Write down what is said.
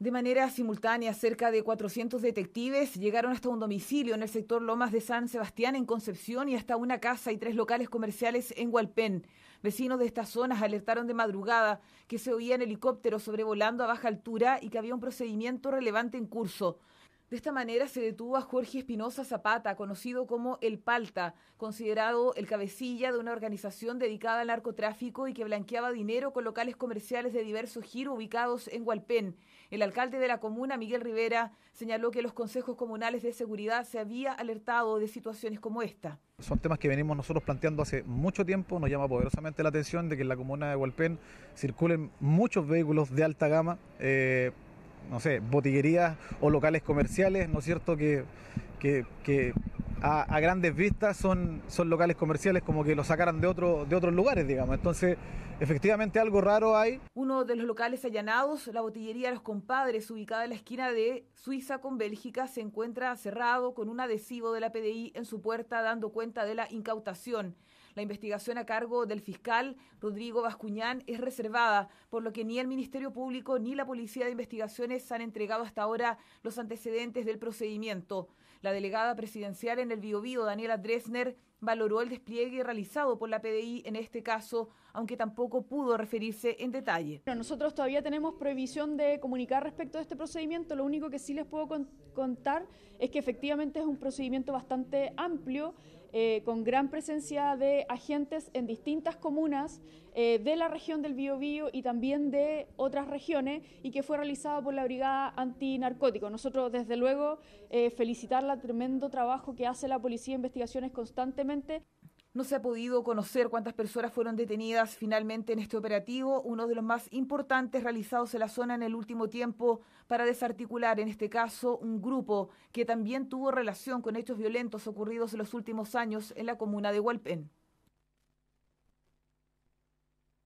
De manera simultánea, cerca de 400 detectives llegaron hasta un domicilio en el sector Lomas de San Sebastián, en Concepción, y hasta una casa y tres locales comerciales en Hualpén. Vecinos de estas zonas alertaron de madrugada que se oían helicópteros sobrevolando a baja altura y que había un procedimiento relevante en curso. De esta manera se detuvo a Jorge Espinosa Zapata, conocido como El Palta, considerado el cabecilla de una organización dedicada al narcotráfico y que blanqueaba dinero con locales comerciales de diversos giros ubicados en Hualpén. El alcalde de la comuna, Miguel Rivera, señaló que los consejos comunales de seguridad se había alertado de situaciones como esta. Son temas que venimos nosotros planteando hace mucho tiempo. Nos llama poderosamente la atención de que en la comuna de Hualpén circulen muchos vehículos de alta gama. Eh, no sé, botillerías o locales comerciales, ¿no es cierto? Que, que, a, grandes vistas son, son locales comerciales como que los sacaran de, otro, de otros lugares, digamos. Entonces, efectivamente algo raro hay. Uno de los locales allanados, la botillería Los Compadres, ubicada en la esquina de Suiza con Bélgica, se encuentra cerrado con un adhesivo de la PDI en su puerta dando cuenta de la incautación. La investigación a cargo del fiscal Rodrigo Bascuñán es reservada, por lo que ni el Ministerio Público ni la Policía de Investigaciones han entregado hasta ahora los antecedentes del procedimiento. La delegada presidencial en el Biobío, Daniela Dresner, valoró el despliegue realizado por la PDI en este caso, aunque tampoco pudo referirse en detalle. Nosotros todavía tenemos prohibición de comunicar respecto a este procedimiento. Lo único que sí les puedo contar es que efectivamente es un procedimiento bastante amplio eh, con gran presencia de agentes en distintas comunas eh, de la región del Biobío y también de otras regiones y que fue realizado por la Brigada Antinarcótico. Nosotros, desde luego, eh, felicitar el tremendo trabajo que hace la Policía de Investigaciones constantemente. No se ha podido conocer cuántas personas fueron detenidas finalmente en este operativo, uno de los más importantes realizados en la zona en el último tiempo para desarticular, en este caso, un grupo que también tuvo relación con hechos violentos ocurridos en los últimos años en la comuna de Hualpén.